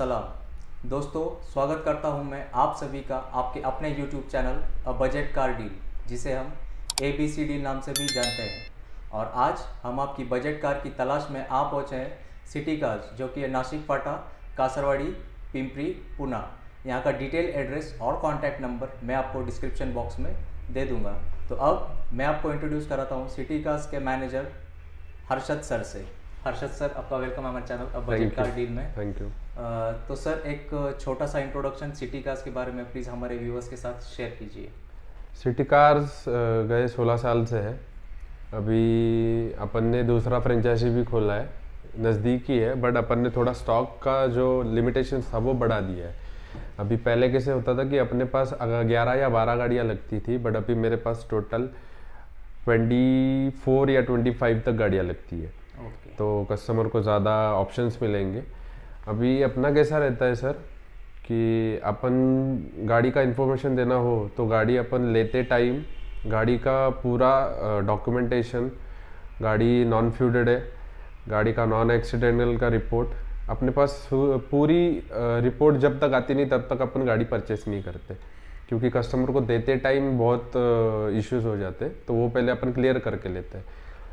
सलाम। दोस्तों, स्वागत करता हूँ मैं आप सभी का आपके अपने YouTube channel a budget car deal, जिसे हम ए बी सी डील नाम से भी जानते हैं। और आज हम आपकी बजट कार की तलाश में आ पहुँचे हैं सिटी कार्स, जो कि है नासिक, फाटा, कासरवाड़ी, पिंपरी, पुना। यहाँ का डिटेल एड्रेस और कॉन्टैक्ट नंबर मैं आपको डिस्क्रिप्शन बॉक्स में दे दूँगा। तो अब मैं आपको इंट्रोड्यूस कराता हूँ सिटी कार्स के मैनेजर हर्षद सर से। हर्षद सर आपका वेलकम हमारे चैनल बजट कार डील में। थैंक यू तो सर एक छोटा सा इंट्रोडक्शन सिटी कार्स के बारे में प्लीज़ हमारे व्यूअर्स के साथ शेयर कीजिए। सिटी कार्स गए 16 साल से है। अभी अपन ने दूसरा फ्रेंचाइजी भी खोला है। नज़दीक ही है बट अपन ने थोड़ा स्टॉक का जो लिमिटेशन था वो बढ़ा दिया है। अभी पहले कैसे होता था कि अपने पास अगर ग्यारह या बारह गाड़ियाँ लगती थी बट अभी मेरे पास टोटल ट्वेंटी फोर या ट्वेंटी फाइव तक गाड़ियाँ लगती है। तो कस्टमर को ज़्यादा ऑप्शंस मिलेंगे। अभी अपना कैसा रहता है सर कि अपन गाड़ी का इन्फॉर्मेशन देना हो तो गाड़ी अपन लेते टाइम गाड़ी का पूरा डॉक्यूमेंटेशन गाड़ी नॉन फ्यूडेड है, गाड़ी का नॉन एक्सीडेंटल का रिपोर्ट अपने पास पूरी रिपोर्ट जब तक आती नहीं, तब तक अपन गाड़ी परचेस नहीं करते। क्योंकि कस्टमर को देते टाइम बहुत इश्यूज़ हो जाते तो वो पहले अपन क्लियर करके लेते हैं।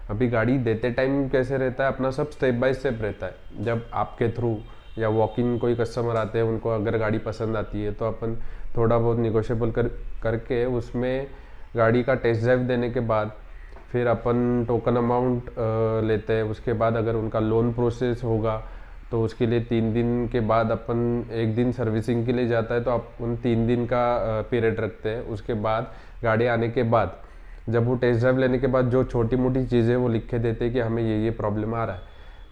अभी गाड़ी देते टाइम कैसे रहता है? अपना सब स्टेप बाय स्टेप रहता है। जब आपके थ्रू या वॉकिंग कोई कस्टमर आते हैं, उनको अगर गाड़ी पसंद आती है तो अपन थोड़ा बहुत निगोशिएबल कर, करके उसमें गाड़ी का टेस्ट ड्राइव देने के बाद फिर अपन टोकन अमाउंट लेते हैं। उसके बाद अगर उनका लोन प्रोसेस होगा तो उसके लिए तीन दिन के बाद अपन एक दिन सर्विसिंग के लिए जाता है तो अपन तीन दिन का पीरियड रखते हैं। उसके बाद गाड़ी आने के बाद जब वो टेस्ट ड्राइव लेने के बाद जो छोटी मोटी चीज़ें वो लिख के देते हैं कि हमें ये ये प्रॉब्लम आ रहा है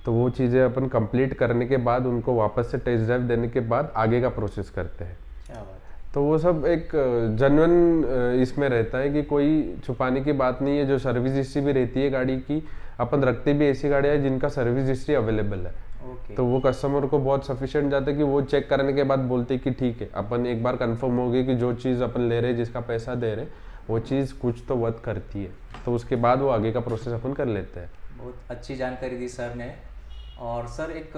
तो वो चीज़ें अपन कंप्लीट करने के बाद उनको वापस से टेस्ट ड्राइव देने के बाद आगे का प्रोसेस करते हैं। है। तो वो सब एक जनवन इसमें रहता है कि कोई छुपाने की बात नहीं है जो सर्विस हिस्ट्री भी रहती है गाड़ी की अपन रखते भी ऐसी गाड़ियाँ हैं जिनका सर्विस हिस्ट्री अवेलेबल है। तो वो कस्टमर को बहुत सफिशिएंट जाता है कि वो चेक करने के बाद बोलते हैं कि ठीक है अपन एक बार कंफर्म हो गई कि जो चीज़ अपन ले रहे हैं जिसका पैसा दे रहे वो चीज़ कुछ तो वर्थ करती है। तो उसके बाद वो आगे का प्रोसेस अपन कर लेते हैं। बहुत अच्छी जानकारी दी सर ने। और सर एक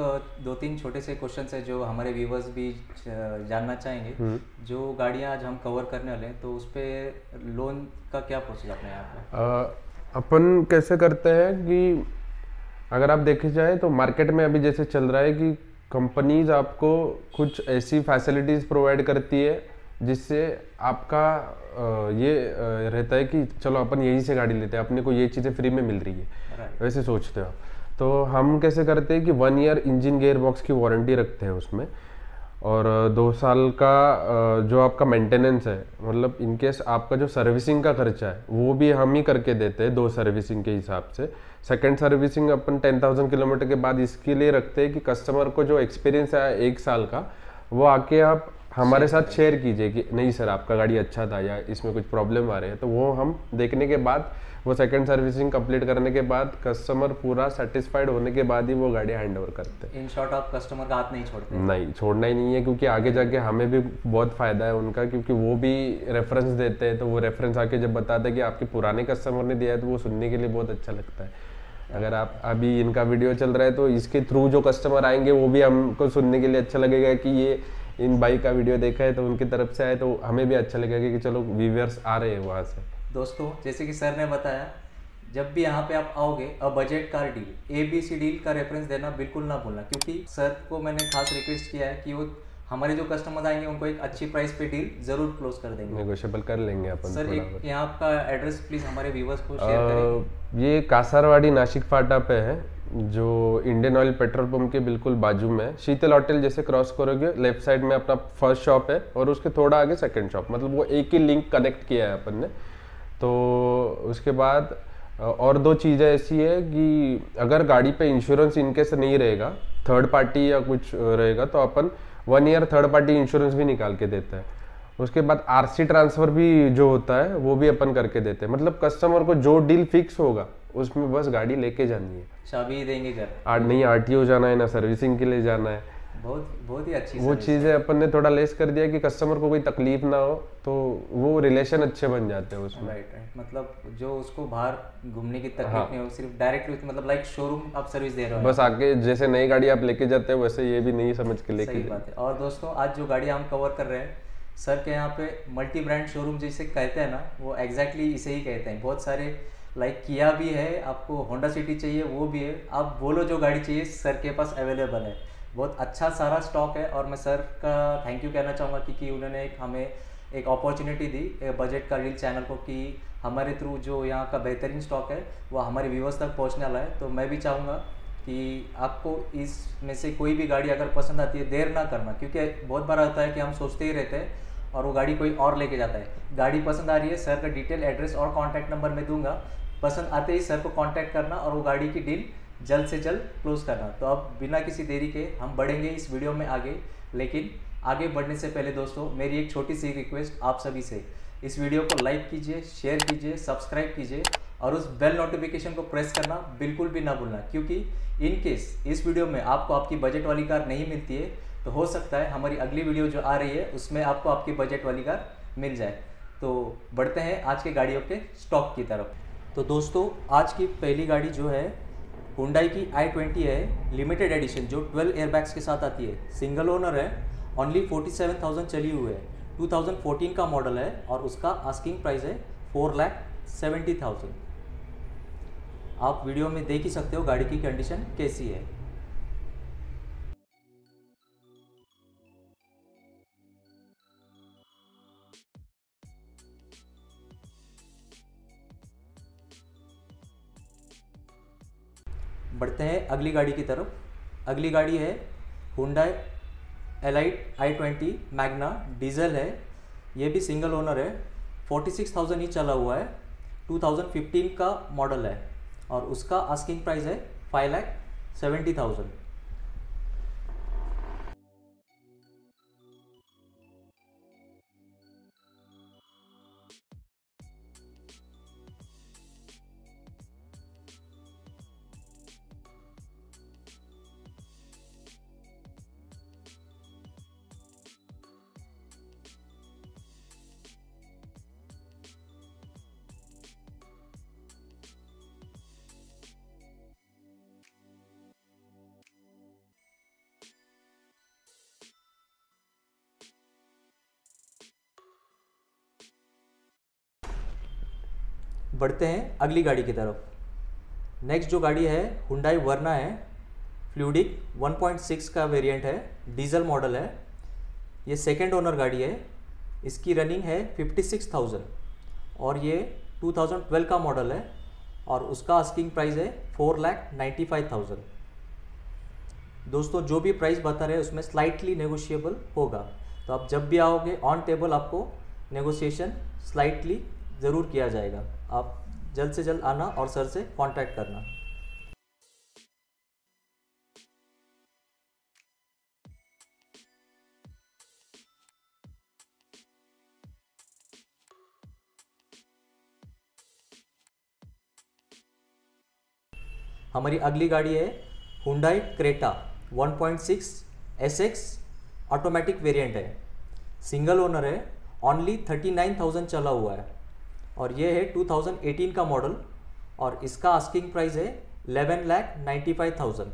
दो तीन छोटे से क्वेश्चन है जो हमारे व्यूवर्स भी जानना चाहेंगे। जो गाड़ियाँ आज हम कवर करने वाले हैं तो उस पर लोन का क्या प्रोसेस अपने यहाँ अपन कैसे करते हैं कि अगर आप देखे जाए तो मार्केट में अभी जैसे चल रहा है कि कंपनीज़ आपको कुछ ऐसी फैसिलिटीज़ प्रोवाइड करती है जिससे आपका ये रहता है कि चलो अपन यहीं से गाड़ी लेते हैं अपने को ये चीज़ें फ्री में मिल रही है। वैसे सोचते हो तो हम कैसे करते हैं कि one year engine gear box की वारंटी रखते हैं उसमें। और दो साल का जो आपका मेंटेनेंस है मतलब इनकेस आपका जो सर्विसिंग का खर्चा है वो भी हम ही करके देते हैं दो सर्विसिंग के हिसाब से। सेकंड सर्विसिंग अपन टेन थाउज़ेंड किलोमीटर के बाद इसके लिए रखते हैं कि कस्टमर को जो एक्सपीरियंस है एक साल का वो आके आप हमारे साथ शेयर कीजिए कि नहीं सर आपका गाड़ी अच्छा था या इसमें कुछ प्रॉब्लम आ रहे हैं। तो वो हम देखने के बाद वो सेकंड सर्विसिंग कंप्लीट करने के बाद कस्टमर पूरा सेटिस्फाइड होने के बाद ही वो गाड़ी हैंड ओवर करते हैं। इन शॉर्ट आप कस्टमर का हाथ नहीं छोड़ते नहीं छोड़ना ही नहीं है क्योंकि आगे जाके हमें भी बहुत फ़ायदा है उनका क्योंकि वो भी रेफरेंस देते हैं। तो वो रेफरेंस आके जब बताते हैं कि आपके पुराने कस्टमर ने दिया है तो वो सुनने के लिए बहुत अच्छा लगता है। अगर आप अभी इनका वीडियो चल रहा है तो इसके थ्रू जो कस्टमर आएँगे वो भी हमको सुनने के लिए अच्छा लगेगा कि ये इन बाइक का वीडियो देखा है तो उनकी तरफ़ से आए तो हमें भी अच्छा लगेगा कि चलो व्यूवर्स आ रहे हैं वहाँ से। दोस्तों जैसे कि सर ने बताया जब भी यहाँ पे आप आओगे a budget car deal A B C deal का रेफरेंस देना बिल्कुल ना भूलना क्योंकि सर को मैंने खास रिक्वेस्ट किया है कि वो हमारे जो कस्टमर आएँगे उनको एक अच्छी प्राइस पे डील ज़रूर क्लोज कर देंगे। नेगोशिएबल कर लेंगे अपन सर एक यहाँ आपका एड्रेस प्लीज़ हमारे व्यूवर्स को शेयर करेंगे अ, ये कासारवाड़ी नासिक फाटा पे है। जो इंडियन ऑयल पेट्रोल पंप के बिल्कुल बाजू में है, शीतल होटल जैसे क्रॉस करोगे लेफ़्ट साइड में अपना फ़र्स्ट शॉप है और उसके थोड़ा आगे सेकंड शॉप मतलब वो एक ही लिंक कनेक्ट किया है अपन ने। तो उसके बाद और दो चीज़ें ऐसी है कि अगर गाड़ी पे इंश्योरेंस इनके से नहीं रहेगा थर्ड पार्टी या कुछ रहेगा तो अपन one year third party insurance भी निकाल के देता है। उसके बाद आरसी ट्रांसफ़र भी जो होता है, वो भी अपन करके देते हैं। मतलब कस्टमर को जो डील फिक्स होगा उसमें बस गाड़ी लेके जानी है। चाबी देंगे घर? आर नहीं आरटीओ जाना है ना सर्विसिंग के लिए जाना है। बहुत बहुत ही अच्छी वो चीज़ें अपन ने थोड़ा लेस कर दिया कि कस्टमर को कोई तकलीफ़ ना हो तो वो रिलेशन अच्छे बन जाते हैं उसमें। राइट राइट मतलब जो उसको बाहर घूमने की तकलीफ़ हाँ. नहीं हो सिर्फ़ डायरेक्टली मतलब लाइक शोरूम आप सर्विस दे रहे हो। बस आके जैसे नई गाड़ी आप लेके जाते हैं वैसे ये भी नहीं समझ के लेके बात है। और दोस्तों आज जो गाड़ी हम कवर कर रहे हैं सर के यहाँ पे मल्टी ब्रांड शोरूम जैसे कहते हैं ना वो एग्जैक्टली exactly इसे ही कहते हैं। बहुत सारे लाइक किया भी है, आपको होंडा सिटी चाहिए, वो भी है। आप बोलो जो गाड़ी चाहिए, सर के पास अवेलेबल है। बहुत अच्छा सारा स्टॉक है और मैं सर का थैंक यू कहना चाहूँगा क्योंकि उन्होंने एक हमें एक अपॉर्चुनिटी दी बजट का रील चैनल को कि हमारे थ्रू जो यहाँ का बेहतरीन स्टॉक है, वो हमारे व्यूवर्स तक पहुँचने वाला है। तो मैं भी चाहूँगा कि आपको इसमें से कोई भी गाड़ी अगर पसंद आती है, देर ना करना। क्योंकि बहुत बार होता है कि हम सोचते ही रहते हैं और वो गाड़ी कोई और लेके जाता है। गाड़ी पसंद आ रही है, सर का डिटेल एड्रेस और कॉन्टैक्ट नंबर मैं दूँगा। पसंद आते ही सर को कॉन्टैक्ट करना और वो गाड़ी की डील जल्द से जल्द क्लोज करना। तो अब बिना किसी देरी के हम बढ़ेंगे इस वीडियो में आगे। लेकिन आगे बढ़ने से पहले दोस्तों, मेरी एक छोटी सी रिक्वेस्ट आप सभी से। इस वीडियो को लाइक कीजिए शेयर कीजिए सब्सक्राइब कीजिए और उस बेल नोटिफिकेशन को प्रेस करना बिल्कुल भी ना भूलना। क्योंकि इन केस इस वीडियो में आपको आपकी बजट वाली कार नहीं मिलती है तो हो सकता है हमारी अगली वीडियो जो आ रही है, उसमें आपको आपकी बजट वाली कार मिल जाए। तो बढ़ते हैं आज के गाड़ियों के स्टॉक की तरफ़। तो दोस्तों आज की पहली गाड़ी जो है हुंडाई की आई ट्वेंटी है लिमिटेड एडिशन जो 12 एयरबैग्स के साथ आती है। सिंगल ओनर है ओनली 47,000 चली हुई है। 2014 का मॉडल है और उसका आस्किंग प्राइस है फोर लैख सेवेंटी थाउज़ेंड आप वीडियो में देख ही सकते हो गाड़ी की कंडीशन कैसी है। बढ़ते हैं अगली गाड़ी की तरफ़। अगली गाड़ी है Hyundai Elite i twenty Magna diesel है। ये भी सिंगल ओनर है। फोर्टी सिक्स थाउज़ेंड ही चला हुआ है। टू थाउज़ेंड फिफ्टीन का मॉडल है। और उसका आस्किंग प्राइस है फाइव लैख सेवेंटी थाउज़ेंड बढ़ते हैं अगली गाड़ी की तरफ़। नेक्स्ट जो गाड़ी है हुंडाई वर्ना है। फ्लूडिक 1.6 का वेरिएंट है डीजल मॉडल है। ये सेकेंड ओनर गाड़ी है। इसकी रनिंग है 56,000 और ये 2012 का मॉडल है। और उसका आस्किंग प्राइस है four lakh ninety five thousand दोस्तों जो भी प्राइस बता रहे हैं उसमें स्लाइटली नेगोशिएबल होगा। तो आप जब भी आओगे ऑन टेबल आपको नेगोशिएशन स्लाइटली ज़रूर किया जाएगा। आप जल्द से जल्द आना और सर से कांटेक्ट करना। हमारी अगली गाड़ी है Hyundai Creta 1.6 SX automatic variant है। सिंगल ओनर है। ओनली 39,000 चला हुआ है। और ये है 2018 का मॉडल और इसका आस्किंग प्राइस है eleven lakh ninety five thousand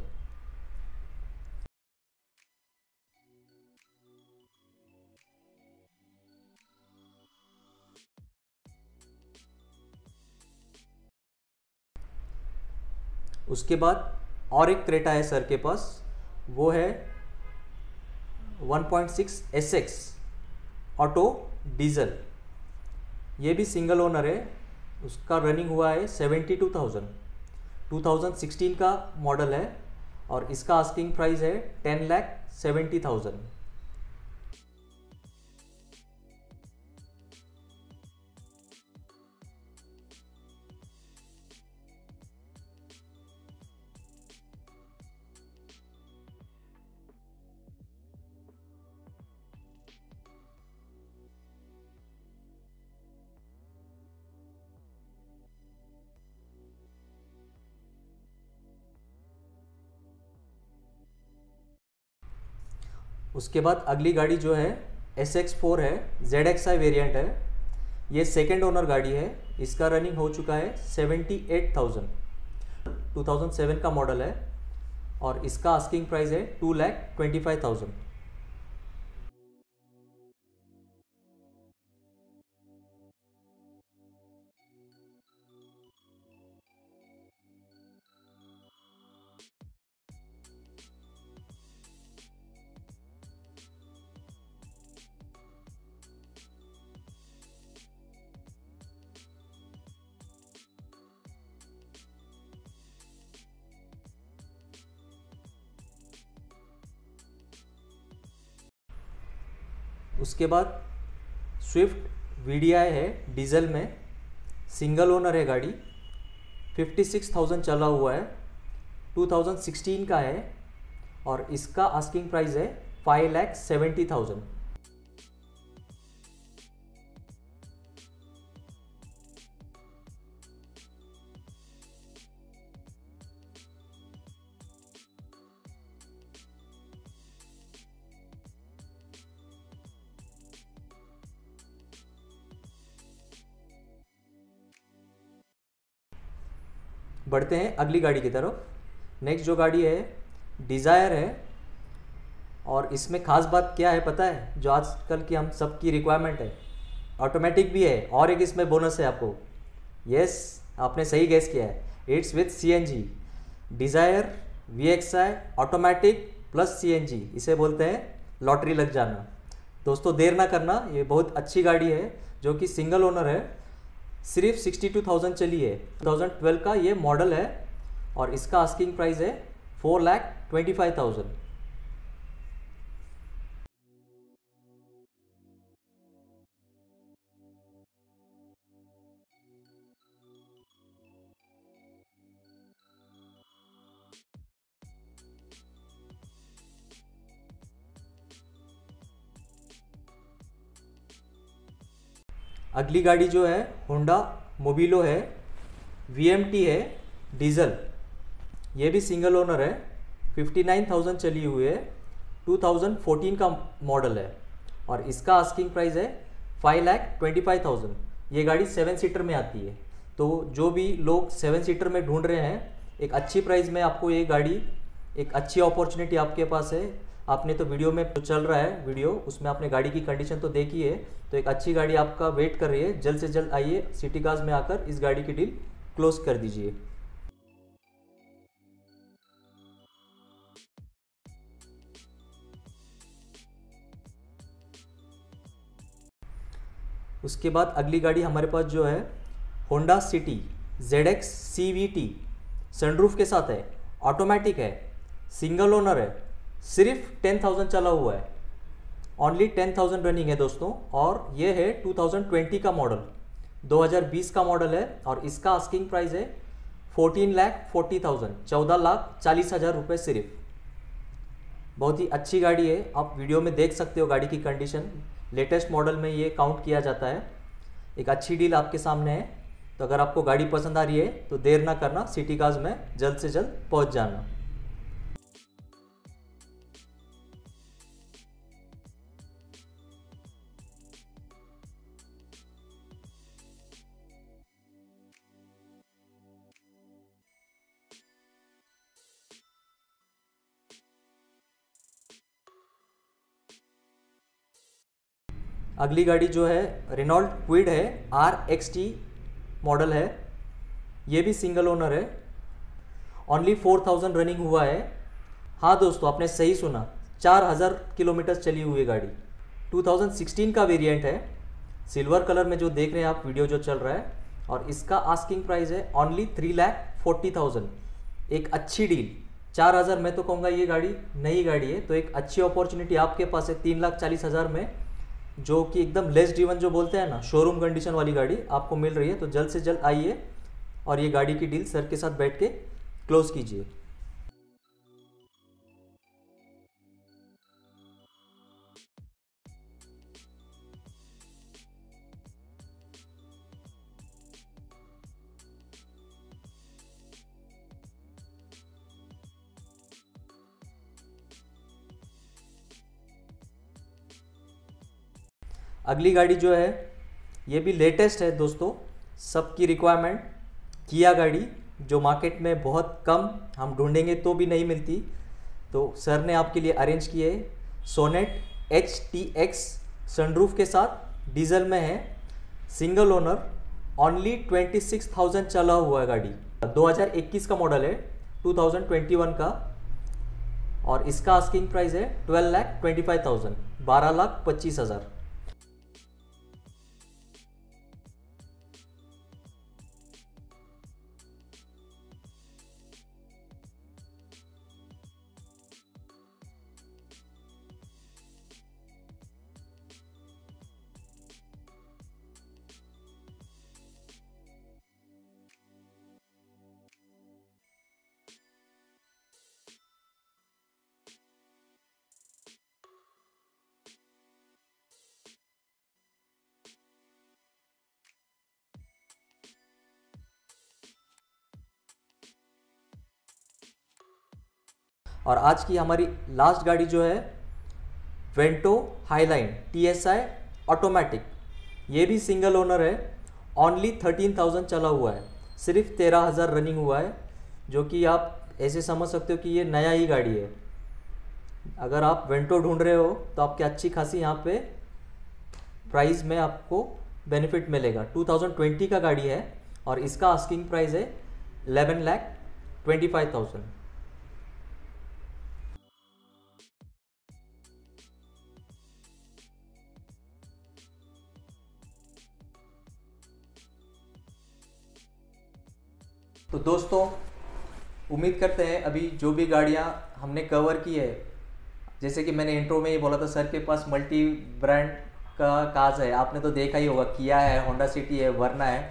उसके बाद और एक क्रेटा है सर के पास, वो है 1.6 एसएक्स ऑटो डीजल। ये भी सिंगल ओनर है, उसका रनिंग हुआ है seventy two thousand two thousand sixteen का मॉडल है और इसका आस्किंग प्राइस है टेन लैख सेवेंटी थाउज़ेंड उसके बाद अगली गाड़ी जो है एस एक्स फोर है जेड एक्स आई वेरियंट है। ये सेकेंड ओनर गाड़ी है। इसका रनिंग हो चुका है seventy eight thousand two thousand seven का मॉडल है और इसका आस्किंग प्राइस है two lakh twenty five thousand उसके बाद स्विफ्ट वीडीआई है डीजल में सिंगल ओनर है गाड़ी 56,000 चला हुआ है 2016 का है और इसका आस्किंग प्राइस है फाइव लैख सेवेंटी थाउज़ेंड बढ़ते हैं अगली गाड़ी की तरफ़। नेक्स्ट जो गाड़ी है डिज़ायर है। और इसमें ख़ास बात क्या है पता है? जो आजकल की हम सबकी रिक्वायरमेंट है। ऑटोमेटिक भी है, और एक इसमें बोनस है आपको। यस आपने सही गैस किया है। It's with C N G Dzire V X I automatic plus C N G इसे बोलते हैं लॉटरी लग जाना। दोस्तों, देर ना करना, ये बहुत अच्छी गाड़ी है, जो कि सिंगल ओनर है। सिर्फ़ 62,000 चली है। 2012 का ये मॉडल है और इसका आस्किंग प्राइस है four lakh twenty five thousand अगली गाड़ी जो है होंडा मोबिलो है VMT है डीजल ये भी सिंगल ओनर है. 59,000 चली हुई है. 2014 का मॉडल है. और इसका आस्किंग प्राइस है five lakh twenty five thousand ये गाड़ी सेवन सीटर में आती है. तो जो भी लोग सेवन सीटर में ढूंढ रहे हैं एक अच्छी प्राइस में आपको ये गाड़ी एक अच्छी अपॉर्चुनिटी आपके पास है. आपने तो वीडियो में चल रहा है, वीडियो, उसमें आपने गाड़ी की कंडीशन तो देखी है तो एक अच्छी गाड़ी आपका वेट कर रही है। जल्द से जल्द आइए सिटी कार्स में आकर इस गाड़ी की डील क्लोज कर दीजिए। उसके बाद अगली गाड़ी हमारे पास जो है Honda City Z X C V T sunroof के साथ है ऑटोमेटिक है सिंगल ओनर है। सिर्फ़ टेन थाउज़ेंड चला हुआ है। ओनली टेन थाउज़ेंड रनिंग है दोस्तों, और ये है 2020 का मॉडल 2020 का मॉडल है, और इसका आस्किंग प्राइस है फोर्टीन लैख फोर्टी थाउज़ेंड, चौदह लाख चालीस हज़ार रुपये सिर्फ़। बहुत ही अच्छी गाड़ी है, आप वीडियो में देख सकते हो गाड़ी की कंडीशन लेटेस्ट मॉडल में ये काउंट किया जाता है। एक अच्छी डील आपके सामने है। तो अगर आपको गाड़ी पसंद आ रही है तो देर ना करना सिटी काज में जल्द से जल्द पहुँच जाना। अगली गाड़ी जो है रेनॉल्ट क्विड है आर एक्स टी मॉडल है। ये भी सिंगल ओनर है। ओनली फोर थाउज़ेंड रनिंग हुआ है। हाँ दोस्तों, आपने सही सुना। चार हज़ार किलोमीटर चली हुई गाड़ी। 2016 का वेरिएंट है। सिल्वर कलर में जो देख रहे हैं आप वीडियो जो चल रहा है। और इसका आस्किंग प्राइस है only three lakh forty thousand एक अच्छी डील चार हज़ार मैं तो कहूँगा ये गाड़ी नई गाड़ी है तो एक अच्छी अपॉर्चुनिटी आपके पास है, तीन लाख चालीस हज़ार में। जो कि एकदम लेस ड्रीवन जो बोलते हैं ना शोरूम कंडीशन वाली गाड़ी आपको मिल रही है तो जल्द से जल्द आइए और ये गाड़ी की डील सर के साथ बैठ के क्लोज कीजिए। अगली गाड़ी जो है, ये भी लेटेस्ट है दोस्तों। सबकी रिक्वायरमेंट किया गाड़ी, जो मार्केट में बहुत कम हम ढूंढेंगे तो भी नहीं मिलती। तो सर ने आपके लिए अरेंज किए Sonet H T X sunroof के साथ डीजल में है। Single owner only twenty six thousand चला हुआ है गाड़ी। 2021 का मॉडल है 2021 का। और इसका आस्किंग प्राइस है twelve lakh twenty five thousand बारह लाख पच्चीस हज़ार। और आज की हमारी लास्ट गाड़ी जो है Vento Highline T S I automatic ये भी सिंगल ओनर है ऑनली थर्टीन थाउज़ेंड चला हुआ है. सिर्फ़ तेरह हज़ार रनिंग हुआ है जो कि आप ऐसे समझ सकते हो कि ये नया ही गाड़ी है. अगर आप वेंटो ढूंढ रहे हो तो आपकी अच्छी खासी यहाँ पे प्राइस में आपको बेनिफिट मिलेगा. 2020 का गाड़ी है और इसका आस्किंग प्राइस है 11 लाख 25,000 तो दोस्तों, उम्मीद करते हैं अभी जो भी गाड़ियाँ हमने कवर की है, जैसे कि मैंने इंट्रो में ही बोला था, सर के पास मल्टी ब्रांड का काज है। आपने तो देखा ही होगा किया है होंडा सिटी है वरना है।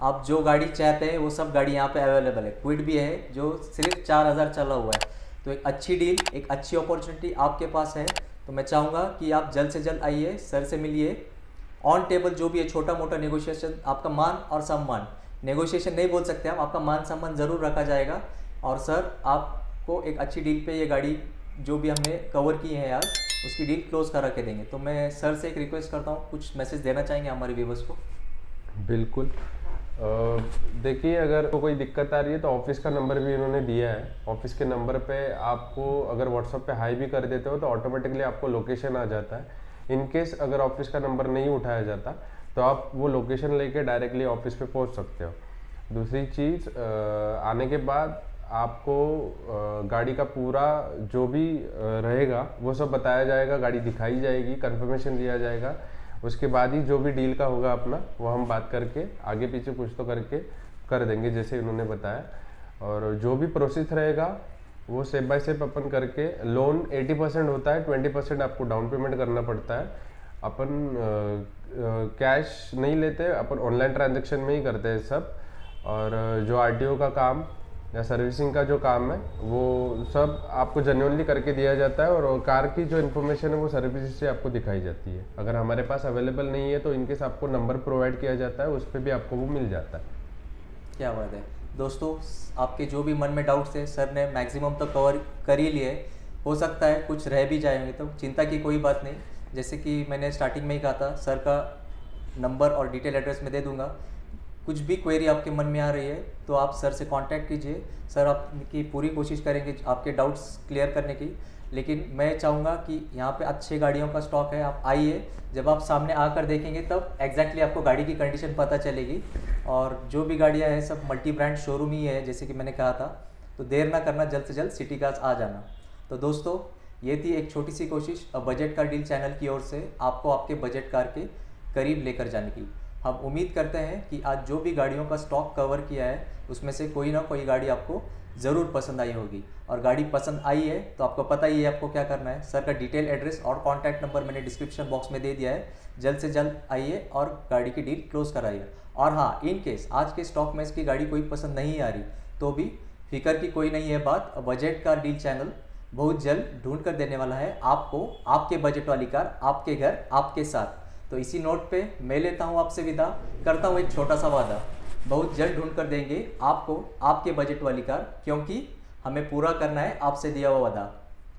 आप जो गाड़ी चाहते हैं, वो सब गाड़ी यहाँ पे अवेलेबल है। क्विड भी है, जो सिर्फ़ चार हज़ार चला हुआ है। तो एक अच्छी डील एक अच्छी अपॉर्चुनिटी आपके पास है। तो मैं चाहूँगा कि आप जल्द से जल्द आइए, सर से मिलिए। ऑन टेबल जो भी है छोटा मोटा नेगोशिएशन आपका मान और सम्मान। नेगोशिएशन नहीं बोल सकते हम, आपका मान सम्मान ज़रूर रखा जाएगा। और सर, आपको एक अच्छी डील पे ये गाड़ी जो भी हमने कवर की है आज उसकी डील क्लोज करा के देंगे। तो मैं सर से एक रिक्वेस्ट करता हूँ, कुछ मैसेज देना चाहेंगे हमारे व्यूवर्स को? बिल्कुल। देखिए, अगर तो कोई दिक्कत आ रही है तो ऑफ़िस का नंबर भी इन्होंने दिया है। ऑफ़िस के नंबर पे आपको अगर व्हाट्सअप पे हाई भी कर देते हो तो ऑटोमेटिकली आपको लोकेशन आ जाता है। इनकेस अगर ऑफ़िस का नंबर नहीं उठाया जाता तो आप वो लोकेशन लेके डायरेक्टली ऑफ़िस पे पहुँच सकते हो। दूसरी चीज़ आने के बाद आपको गाड़ी का पूरा जो भी रहेगा, वो सब बताया जाएगा, गाड़ी दिखाई जाएगी कंफर्मेशन दिया जाएगा। उसके बाद ही जो भी डील का होगा अपना, वो हम बात करके, आगे पीछे कुछ तो करके कर देंगे, जैसे इन्होंने बताया। और जो भी प्रोसेस रहेगा, वो स्टेप बाय स्टेप अपन करके लोन 80 परसेंट होता है 20 परसेंट आपको डाउन पेमेंट करना पड़ता है। अपन कैश नहीं लेते, अपन ऑनलाइन ट्रांजेक्शन में ही करते हैं सब। और जो आर का काम या सर्विसिंग का जो काम है, वो सब आपको जेन्यूनली करके दिया जाता है और कार की जो इन्फॉर्मेशन है, वो सर्विस से आपको दिखाई जाती है। अगर हमारे पास अवेलेबल नहीं है तो इनकेस आपको नंबर प्रोवाइड किया जाता है, उस पर भी आपको वो मिल जाता है। क्या बात है। दोस्तों, आपके जो भी मन में डाउट्स थे सर ने मैक्सिमम तो कवर कर ही लिए। हो सकता है कुछ रह भी जाएँगे तो चिंता की कोई बात नहीं। जैसे कि मैंने स्टार्टिंग में ही कहा था सर का नंबर और डिटेल एड्रेस में दे दूँगा। कुछ भी क्वेरी आपके मन में आ रही है तो आप सर से कांटेक्ट कीजिए। सर आपकी पूरी कोशिश करेंगे आपके डाउट्स क्लियर करने की। लेकिन मैं चाहूँगा कि यहाँ पे अच्छे गाड़ियों का स्टॉक है, आप आइए। जब आप सामने आकर देखेंगे, तब एग्जैक्टली आपको गाड़ी की कंडीशन पता चलेगी। और जो भी गाड़ियाँ हैं, सब मल्टी ब्रांड शोरूम ही है, जैसे कि मैंने कहा था। तो देर ना करना, जल्द से जल्द सिटी कार्स आ जाना। तो दोस्तों ये थी एक छोटी सी कोशिश बजट कार डील चैनल की ओर से आपको आपके बजट कार के करीब लेकर जाने की। हम उम्मीद करते हैं कि आज जो भी गाड़ियों का स्टॉक कवर किया है, उसमें से कोई ना कोई गाड़ी आपको ज़रूर पसंद आई होगी। और गाड़ी पसंद आई है तो आपको पता ही है आपको क्या करना है। सर का डिटेल एड्रेस और कॉन्टैक्ट नंबर मैंने डिस्क्रिप्शन बॉक्स में दे दिया है। जल्द से जल्द आइए और गाड़ी की डील क्लोज कराइए। और हाँ इन केस आज के स्टॉक में इसकी गाड़ी कोई पसंद नहीं आ रही तो भी फिकर की कोई नहीं है बात। बजट कार डील चैनल बहुत जल्द ढूंढ कर देने वाला है आपको, आपके बजट वाली कार, आपके घर, आपके साथ। तो इसी नोट पे मैं लेता हूँ आपसे विदा, करता हूँ एक छोटा सा वादा। बहुत जल्द ढूंढ कर देंगे आपको, आपके बजट वाली कार, क्योंकि हमें पूरा करना है आपसे दिया हुआ वादा।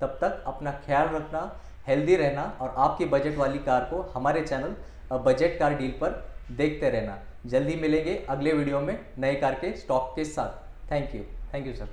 तब तक अपना ख्याल रखना हेल्दी रहना और आपकी बजट वाली कार को हमारे चैनल बजट कार डील पर देखते रहना। जल्दी मिलेंगे अगले वीडियो में नए कार के स्टॉक के साथ। Thank you thank you sir